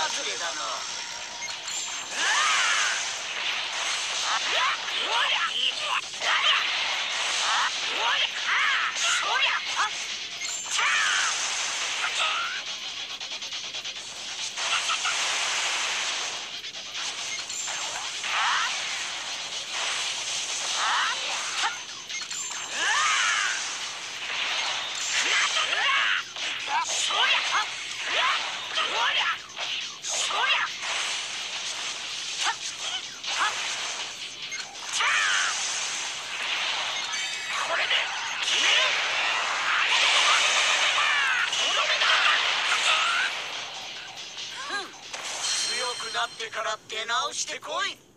外れだなゃ強くなってから出直してこい。